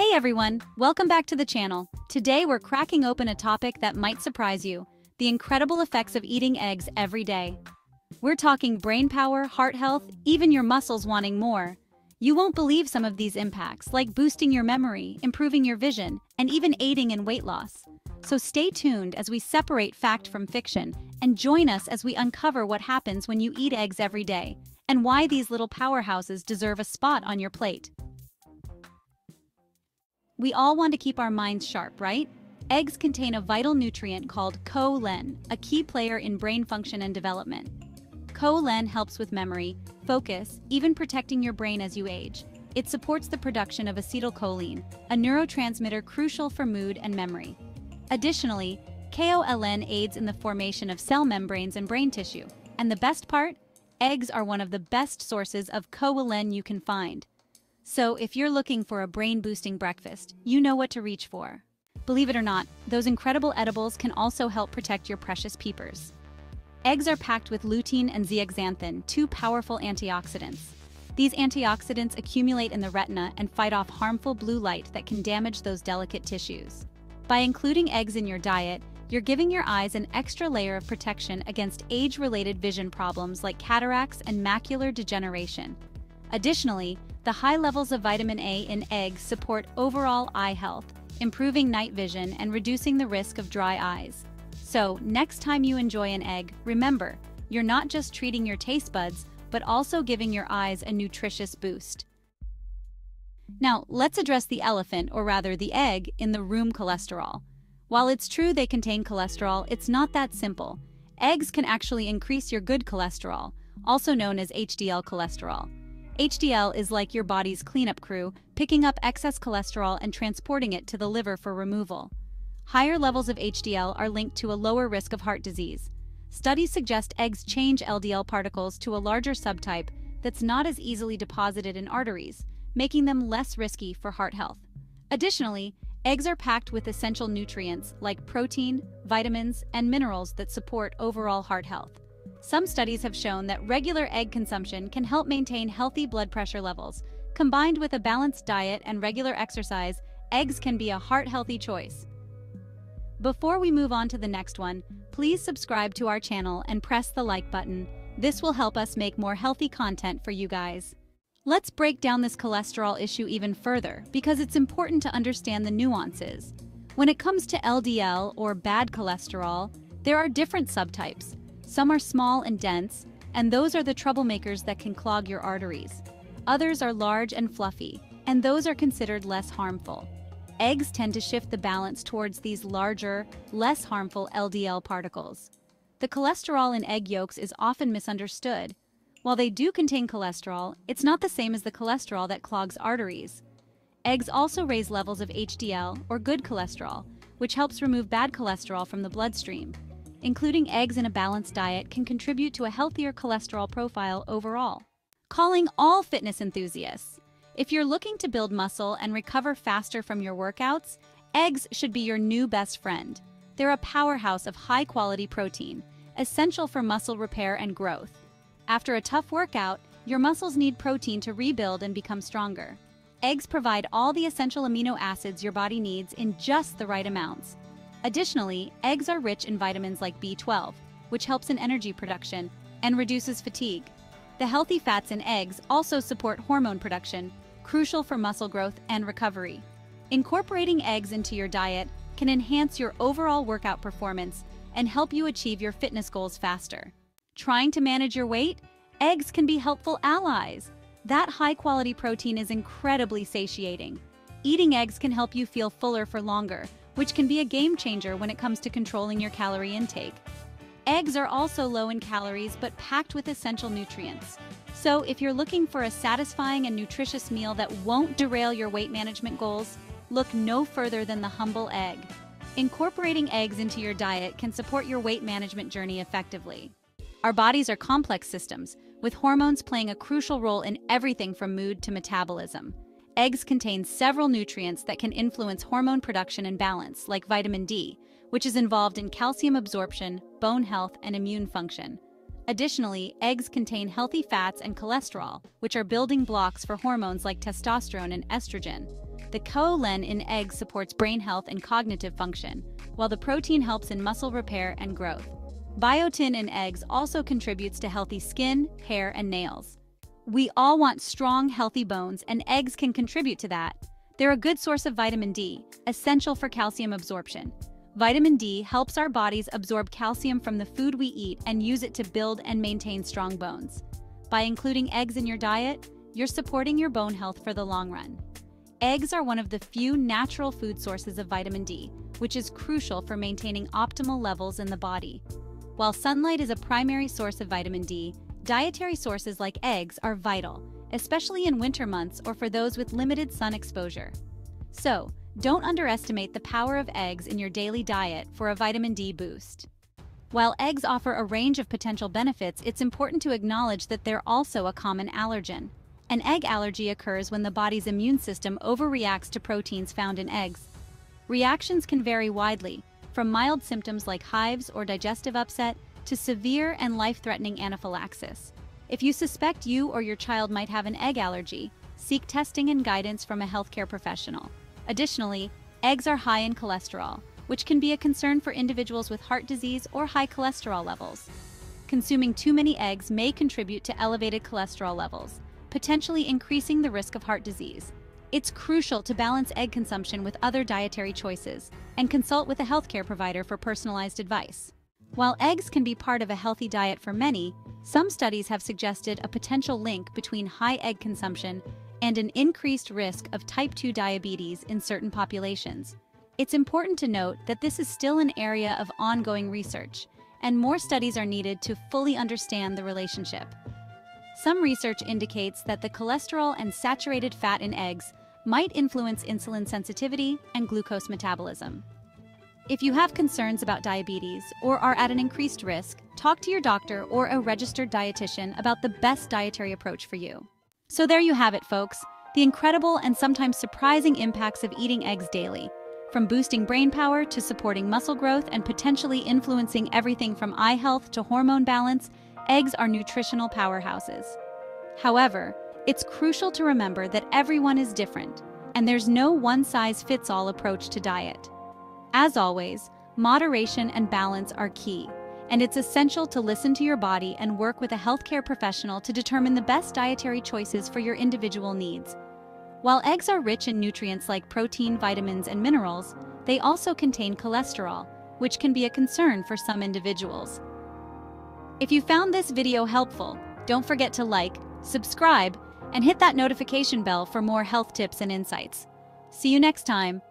Hey everyone, welcome back to the channel. Today we're cracking open a topic that might surprise you, the incredible effects of eating eggs every day. We're talking brain power, heart health, even your muscles wanting more. You won't believe some of these impacts, like boosting your memory, improving your vision, and even aiding in weight loss. So stay tuned as we separate fact from fiction and join us as we uncover what happens when you eat eggs every day and why these little powerhouses deserve a spot on your plate. We all want to keep our minds sharp, right? Eggs contain a vital nutrient called choline, a key player in brain function and development. Choline helps with memory, focus, even protecting your brain as you age. It supports the production of acetylcholine, a neurotransmitter crucial for mood and memory. Additionally, choline aids in the formation of cell membranes and brain tissue. And the best part? Eggs are one of the best sources of choline you can find. So if you're looking for a brain-boosting breakfast, you know what to reach for. Believe it or not, those incredible edibles can also help protect your precious peepers. Eggs are packed with lutein and zeaxanthin, two powerful antioxidants. These antioxidants accumulate in the retina and fight off harmful blue light that can damage those delicate tissues. By including eggs in your diet, you're giving your eyes an extra layer of protection against age-related vision problems like cataracts and macular degeneration. Additionally, the high levels of vitamin A in eggs support overall eye health, improving night vision and reducing the risk of dry eyes. So, next time you enjoy an egg, remember, you're not just treating your taste buds, but also giving your eyes a nutritious boost. Now, let's address the elephant, or rather the egg, in the room cholesterol. While it's true they contain cholesterol, it's not that simple. Eggs can actually increase your good cholesterol, also known as HDL cholesterol. HDL is like your body's cleanup crew, picking up excess cholesterol and transporting it to the liver for removal. Higher levels of HDL are linked to a lower risk of heart disease. Studies suggest eggs change LDL particles to a larger subtype that's not as easily deposited in arteries, making them less risky for heart health. Additionally, eggs are packed with essential nutrients like protein, vitamins, and minerals that support overall heart health. Some studies have shown that regular egg consumption can help maintain healthy blood pressure levels. Combined with a balanced diet and regular exercise, eggs can be a heart-healthy choice. Before we move on to the next one, please subscribe to our channel and press the like button. This will help us make more healthy content for you guys. Let's break down this cholesterol issue even further because it's important to understand the nuances. When it comes to LDL or bad cholesterol, there are different subtypes. Some are small and dense, and those are the troublemakers that can clog your arteries. Others are large and fluffy, and those are considered less harmful. Eggs tend to shift the balance towards these larger, less harmful LDL particles. The cholesterol in egg yolks is often misunderstood, while they do contain cholesterol, it's not the same as the cholesterol that clogs arteries. Eggs also raise levels of HDL, or good cholesterol, which helps remove bad cholesterol from the bloodstream. Including eggs in a balanced diet can contribute to a healthier cholesterol profile overall. Calling all fitness enthusiasts. If you're looking to build muscle and recover faster from your workouts, eggs should be your new best friend. They're a powerhouse of high-quality protein, essential for muscle repair and growth. After a tough workout, your muscles need protein to rebuild and become stronger. Eggs provide all the essential amino acids your body needs in just the right amounts. Additionally, eggs are rich in vitamins like B12, which helps in energy production and reduces fatigue. The healthy fats in eggs also support hormone production, crucial for muscle growth and recovery. Incorporating eggs into your diet can enhance your overall workout performance and help you achieve your fitness goals faster. Trying to manage your weight? Eggs can be helpful allies. That high-quality protein is incredibly satiating. Eating eggs can help you feel fuller for longer, which can be a game changer when it comes to controlling your calorie intake. Eggs are also low in calories but packed with essential nutrients. So if you're looking for a satisfying and nutritious meal that won't derail your weight management goals, look no further than the humble egg. Incorporating eggs into your diet can support your weight management journey effectively. Our bodies are complex systems, with hormones playing a crucial role in everything from mood to metabolism. Eggs contain several nutrients that can influence hormone production and balance, like vitamin D, which is involved in calcium absorption, bone health, and immune function. Additionally, eggs contain healthy fats and cholesterol, which are building blocks for hormones like testosterone and estrogen. The choline in eggs supports brain health and cognitive function, while the protein helps in muscle repair and growth. Biotin in eggs also contributes to healthy skin, hair, and nails. We all want strong, healthy bones, and eggs can contribute to that. They're a good source of vitamin D, essential for calcium absorption. Vitamin D helps our bodies absorb calcium from the food we eat and use it to build and maintain strong bones. By including eggs in your diet, you're supporting your bone health for the long run. Eggs are one of the few natural food sources of vitamin D, which is crucial for maintaining optimal levels in the body. While sunlight is a primary source of vitamin D, dietary sources like eggs are vital, especially in winter months or for those with limited sun exposure. So, don't underestimate the power of eggs in your daily diet for a vitamin D boost. While eggs offer a range of potential benefits, it's important to acknowledge that they're also a common allergen. An egg allergy occurs when the body's immune system overreacts to proteins found in eggs. Reactions can vary widely, from mild symptoms like hives or digestive upset to severe and life-threatening anaphylaxis. If you suspect you or your child might have an egg allergy, seek testing and guidance from a healthcare professional. Additionally, eggs are high in cholesterol, which can be a concern for individuals with heart disease or high cholesterol levels. Consuming too many eggs may contribute to elevated cholesterol levels, potentially increasing the risk of heart disease. It's crucial to balance egg consumption with other dietary choices and consult with a healthcare provider for personalized advice. While eggs can be part of a healthy diet for many, some studies have suggested a potential link between high egg consumption and an increased risk of type 2 diabetes in certain populations. It's important to note that this is still an area of ongoing research, and more studies are needed to fully understand the relationship. Some research indicates that the cholesterol and saturated fat in eggs might influence insulin sensitivity and glucose metabolism. If you have concerns about diabetes or are at an increased risk, talk to your doctor or a registered dietitian about the best dietary approach for you. So there you have it, folks, the incredible and sometimes surprising impacts of eating eggs daily. From boosting brain power to supporting muscle growth and potentially influencing everything from eye health to hormone balance, eggs are nutritional powerhouses. However, it's crucial to remember that everyone is different, and there's no one-size-fits-all approach to diet. As always, moderation and balance are key, and it's essential to listen to your body and work with a healthcare professional to determine the best dietary choices for your individual needs. While eggs are rich in nutrients like protein, vitamins, and minerals, they also contain cholesterol, which can be a concern for some individuals. If you found this video helpful, don't forget to like, subscribe, and hit that notification bell for more health tips and insights. See you next time.